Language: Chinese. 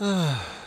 唉。